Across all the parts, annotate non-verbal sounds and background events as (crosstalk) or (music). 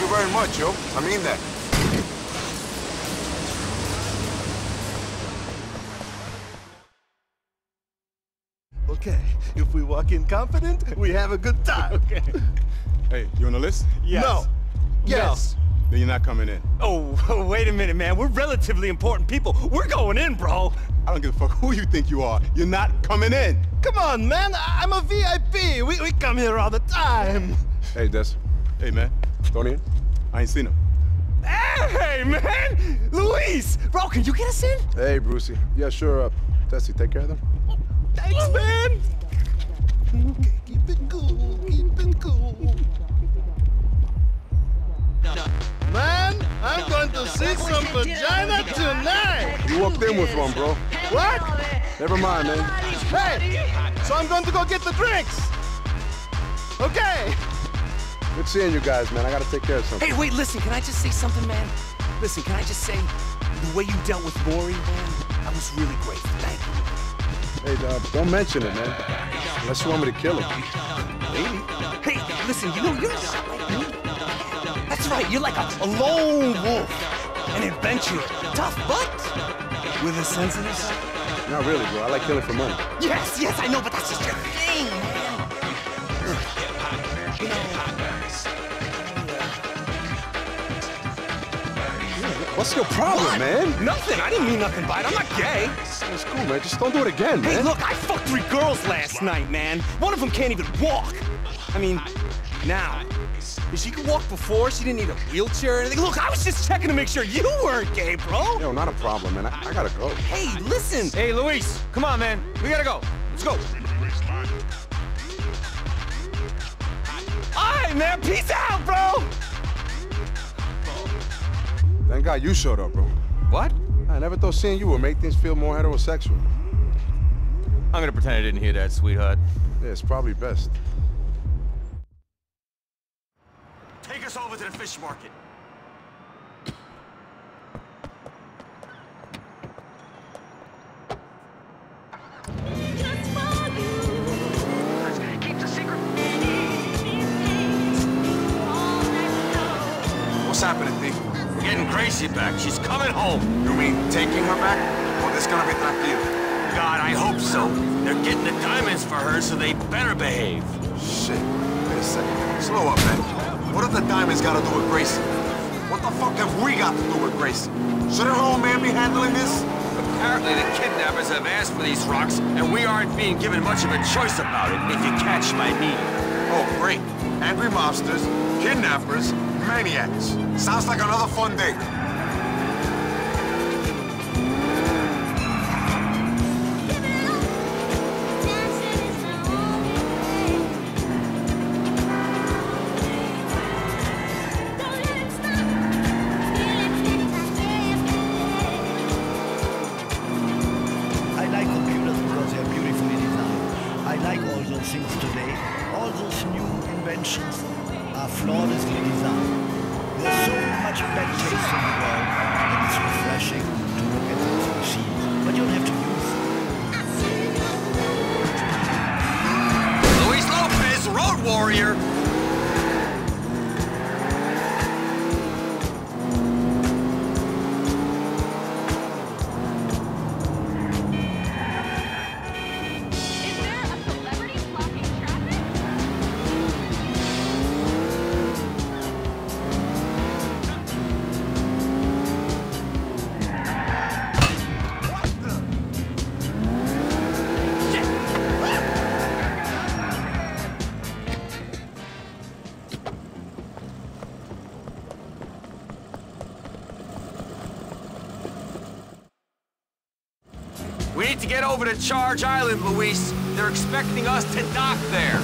you very much, yo. I mean that. Okay, if we walk in confident, we have a good time. (laughs) Okay. Hey, you on the list? Yes. No. Yes. Then you're not coming in. Oh, (laughs) wait a minute, man. We're relatively important people. We're going in, bro. I don't give a fuck who you think you are. You're not coming in. Come on, man. I- I'm a VIP. We, we come here all the time. Hey, Des. Hey, man. Tony? I ain't seen him. Hey, man! Luis! Bro, can you get us in? Hey, Brucie. Yeah, sure. Uh, Tessie, take care of them. Thanks, man! Okay, keep it cool. Keep it cool. Man, I'm going to see some vagina tonight. You walked in with one, bro. What? Never mind, man. Hey, so I'm going to go get the drinks. Okay. Good seeing you guys, man. I gotta take care of something. Hey, wait, listen, can I just say something, man? Listen, can I just say, the way you dealt with Maury, man, I was really grateful. Thank you. Hey, uh, don't mention it, man. Unless you want me to kill him. Maybe. Hey, listen, you know, you're not like me. That's right, you're like a, a lone wolf. An adventurer. Tough, but with a sensitive side. Not really, bro. I like killing for money. Yes, yes, I know, but that's just your thing, What's your problem, What? man? Nothing. I didn't mean nothing by it. I'm not gay. It's cool, man. Just don't do it again, Hey, man. look, I fucked three girls last night, man. One of them can't even walk. I mean, now. If she could walk before, she didn't need a wheelchair or anything. Look, I was just checking to make sure you weren't gay, bro. Yo, not a problem, man. I, I gotta go. Hey, listen. Hey, Luis, come on, man. We gotta go. Let's go. All right, man. Peace out, bro. Thank God you showed up, bro. What? I never thought seeing you would make things feel more heterosexual. I'm gonna pretend I didn't hear that, sweetheart. Yeah, it's probably best. Take us over to the fish market. Back. She's coming home. You mean taking her back? Or this gonna be tranquilo? God, I hope so. They're getting the diamonds for her, so they better behave. Shit. Wait a second. Slow up, man. What have the diamonds got to do with Gracie? What the fuck have we got to do with Gracie? Shouldn't her old man be handling this? Apparently the kidnappers have asked for these rocks, and we aren't being given much of a choice about it, if you catch my meaning. Oh, great. Angry mobsters, kidnappers, maniacs. Sounds like another fun day. Are need to get over to Charge Island, Luis. They're expecting us to dock there.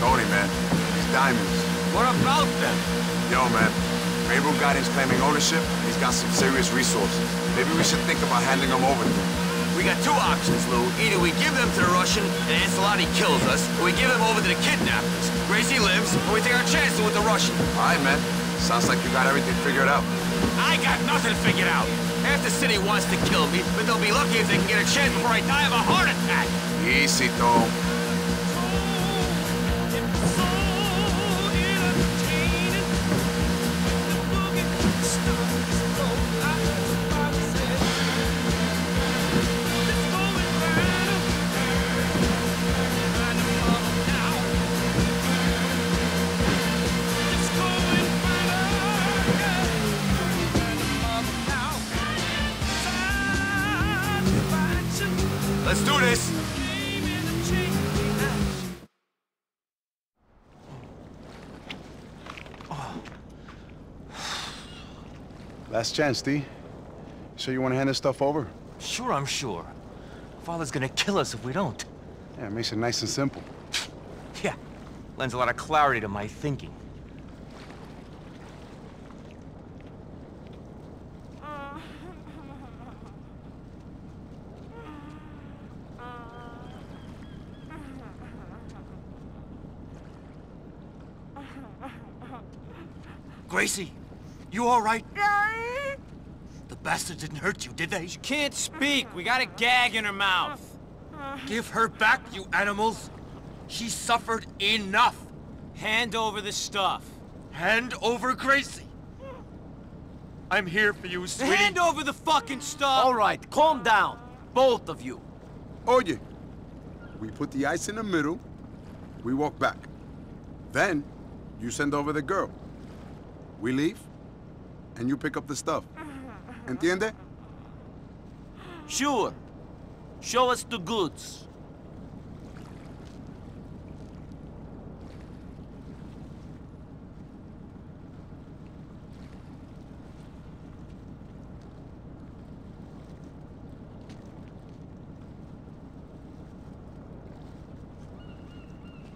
Tony, man. These diamonds. What about them? Yo, man. Ray Bulgarin's claiming ownership, he's got some serious resources. Maybe we should think about handing them over to him. We got two options, Lou. Either we give them to the Russian and Ancelotti kills us, or we give them over to the kidnappers. Gracie lives, or we take our chances with the Russian. All right, man. Sounds like you got everything figured out. I got nothing figured out. Half the city wants to kill me, but they'll be lucky if they can get a chance before I die of a heart attack. that. Easy, Tone. Let's do this. (sighs) Last chance, D. So you want to hand this stuff over? Sure, I'm sure. Father's gonna kill us if we don't. Yeah, it makes it nice and simple. (sighs) Yeah, lends a lot of clarity to my thinking. Gracie, you all right? The bastard didn't hurt you, did they? She can't speak. We got a gag in her mouth. Give her back, you animals. She suffered enough. Hand over the stuff. Hand over Gracie. I'm here for you, sweetie. Hand over the fucking stuff. All right, calm down. Both of you. Oye, we put the ice in the middle, we walk back. Then, you send over the girl. We leave, and you pick up the stuff. Entiende? Sure. Show us the goods.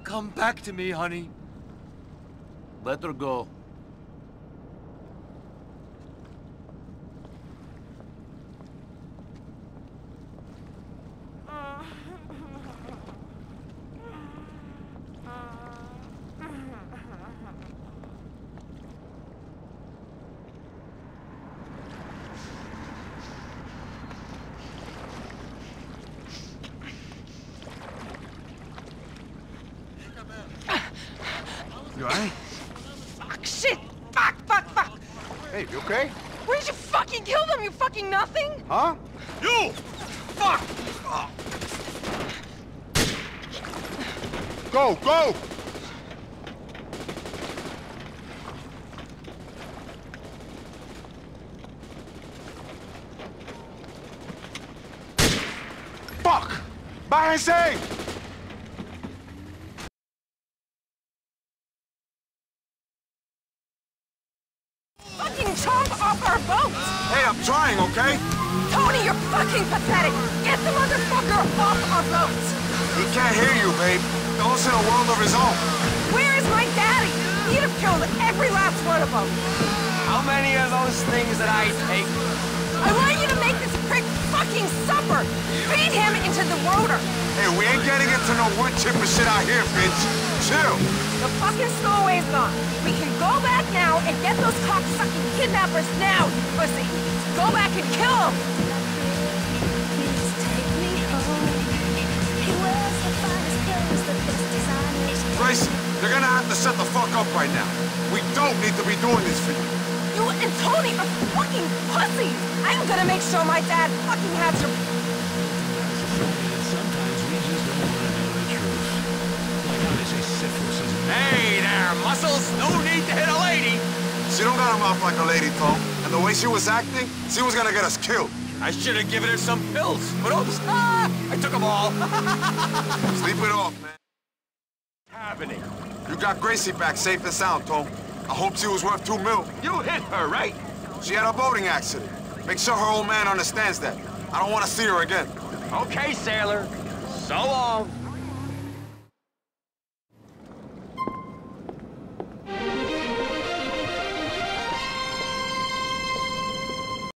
Come back to me, honey. Let her go. You alright? Fuck, shit! Fuck, fuck, fuck! Hey, you okay? Where did you fucking kill them, you fucking nothing? Huh? You! Fuck! Go, go! Fuck! Bájense! Fucking I'm trying, okay? Tony, you're fucking pathetic! Get the motherfucker off our boat! He can't hear you, babe. Those in a world of his own. Where is my daddy? He'd have killed every last one of them. How many of those things did I take? I want you to make this prick fucking supper! Feed him into the rotor! Hey, we ain't getting into no wood chipper shit out here, bitch. Chill. The fucking stowaway's gone. We can go back now and get those cocksucking kidnappers now, you pussy! Go back and kill them! Grace, you're gonna have to shut the fuck up right now. We don't need to be doing this for you. You and Tony are fucking pussies! I'm gonna make sure my dad fucking has your... She don't got a mouth like a lady, Tone. And the way she was acting, she was gonna get us killed. I should have given her some pills, but oops, ah, (laughs) I took them all. (laughs) Sleep it off, man. Happening. You got Gracie back safe and sound, Tone. I hope she was worth two mil. You hit her, right? She had a boating accident. Make sure her old man understands that. I don't want to see her again. Okay, sailor. So long.